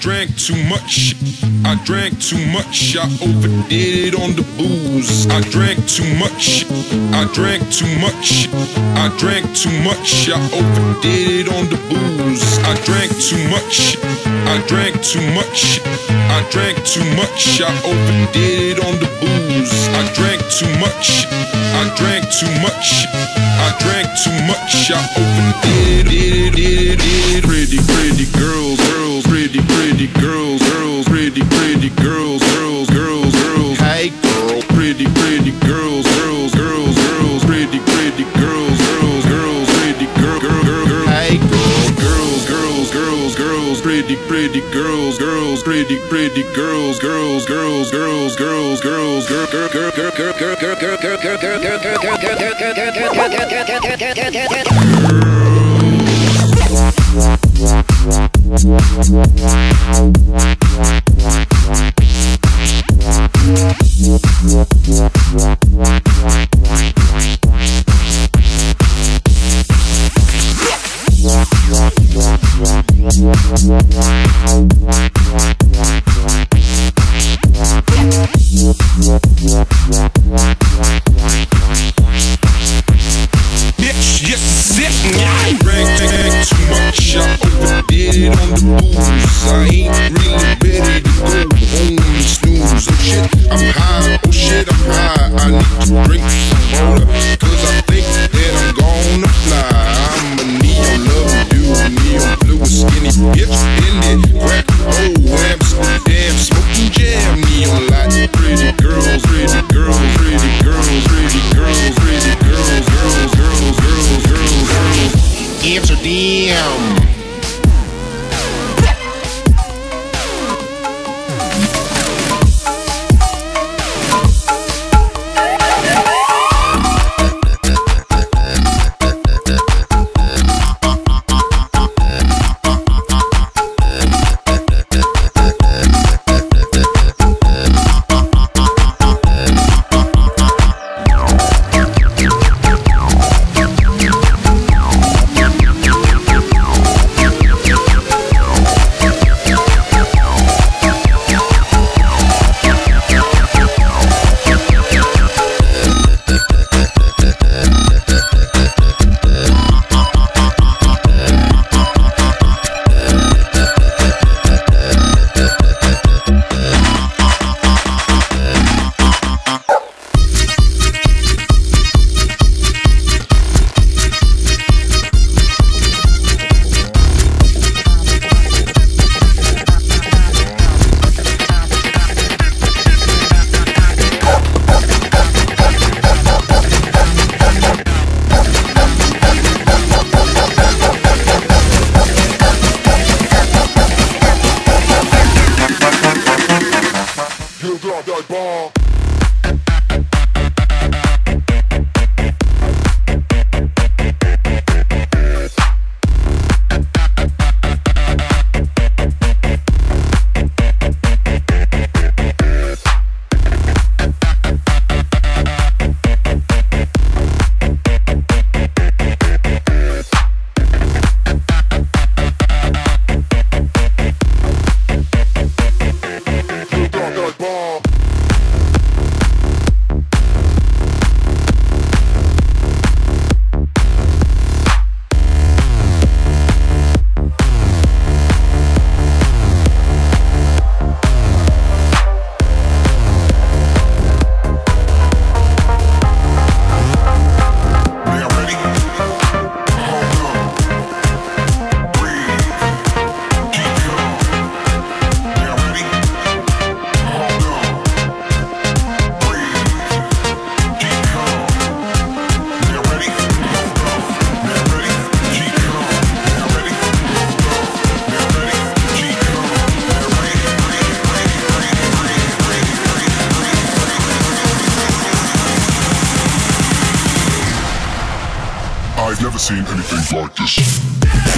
drank too much. I drank too much. I overdid it on the booze. I drank too much. I drank too much. I drank too much. I overdid it on the booze. I drank too much. I drank too much. I drank too much. I overdid it on the booze. I drank too much. I drank too much. I drank too much. I overdid it. Pretty, pretty girls, pretty, girls, girls, pretty, pretty girls, girls, girls, girls, girls, girls, girl, girl, girl, girl, girl, girl, girl, girl, girl, girl, girl, girl, girl, girl, girl, girl, girl, girl, never seen anything like this.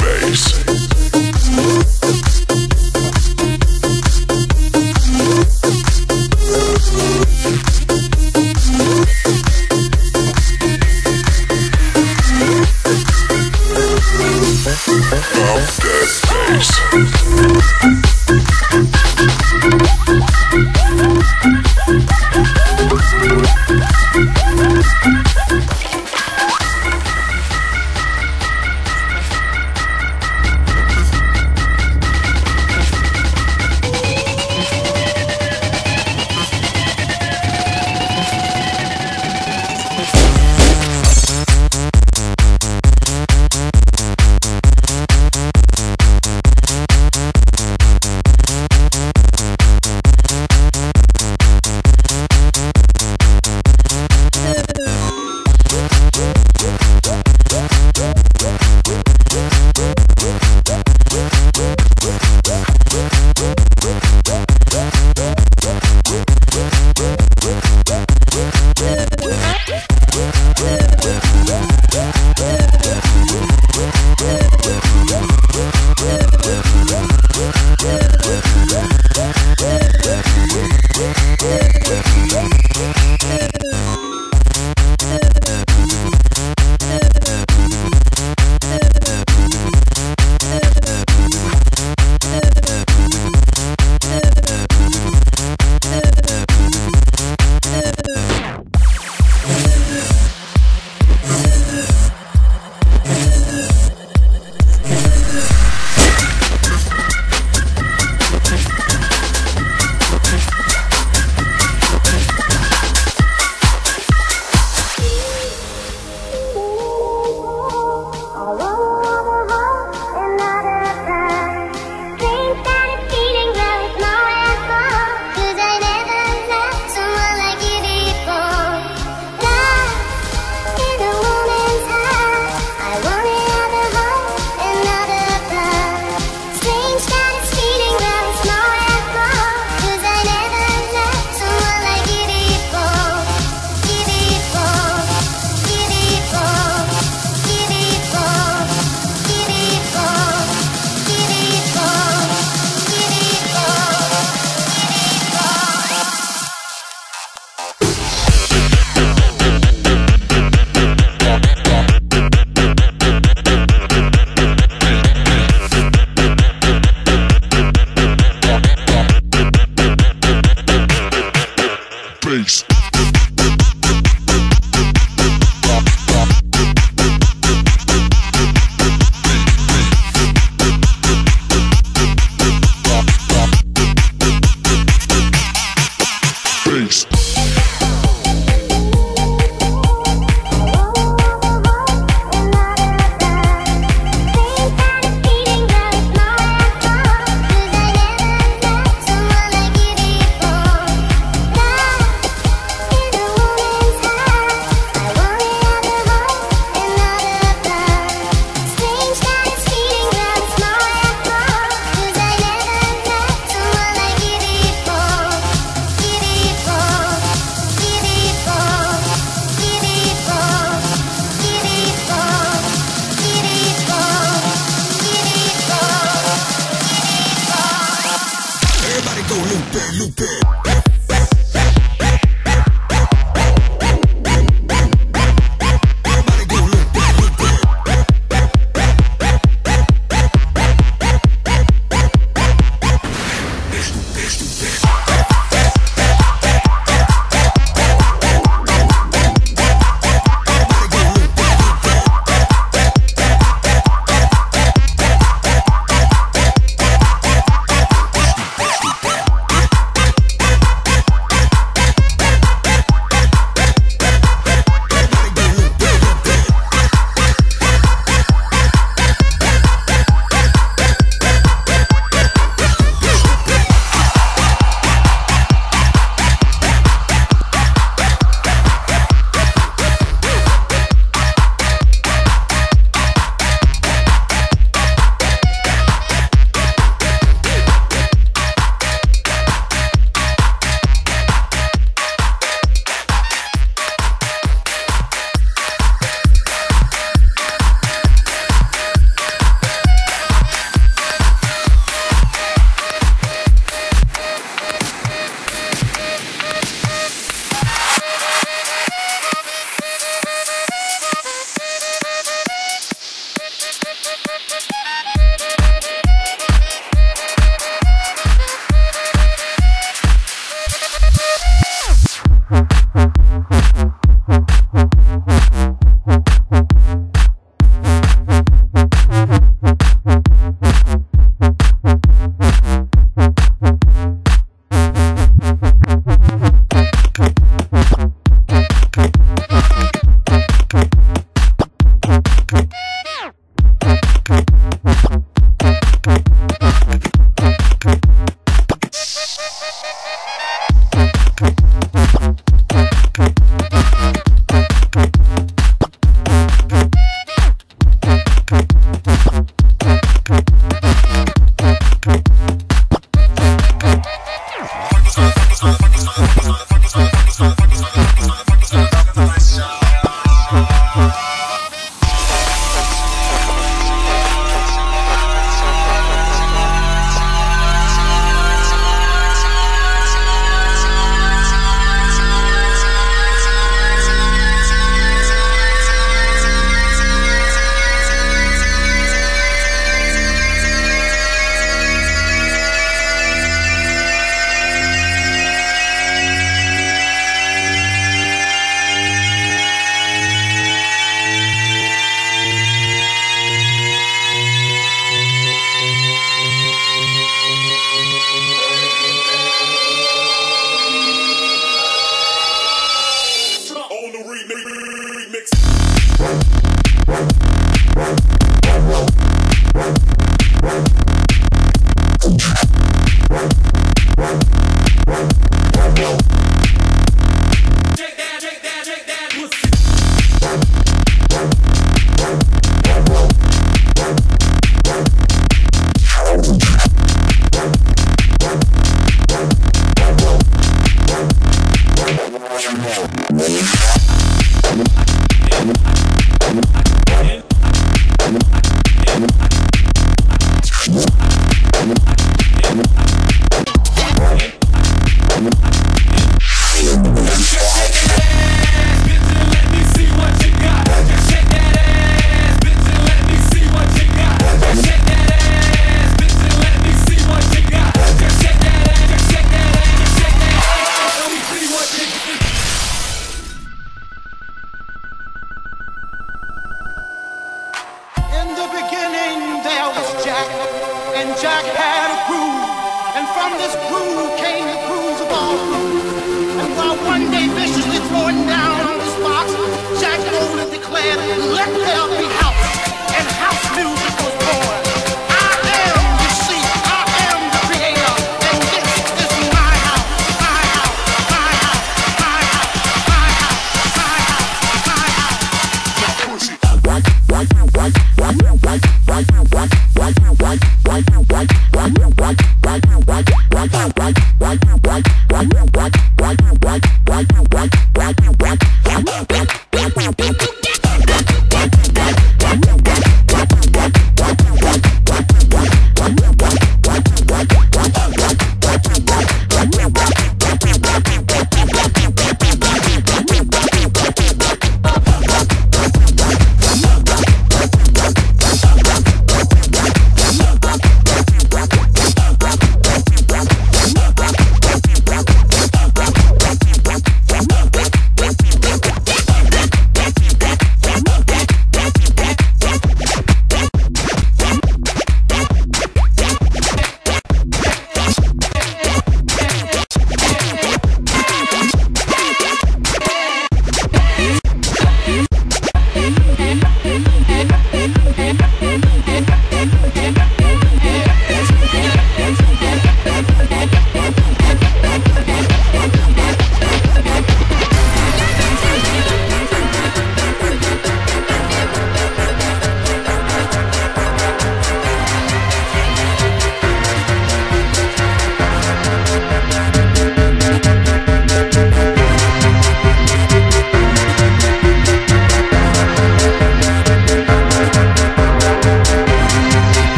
Bass.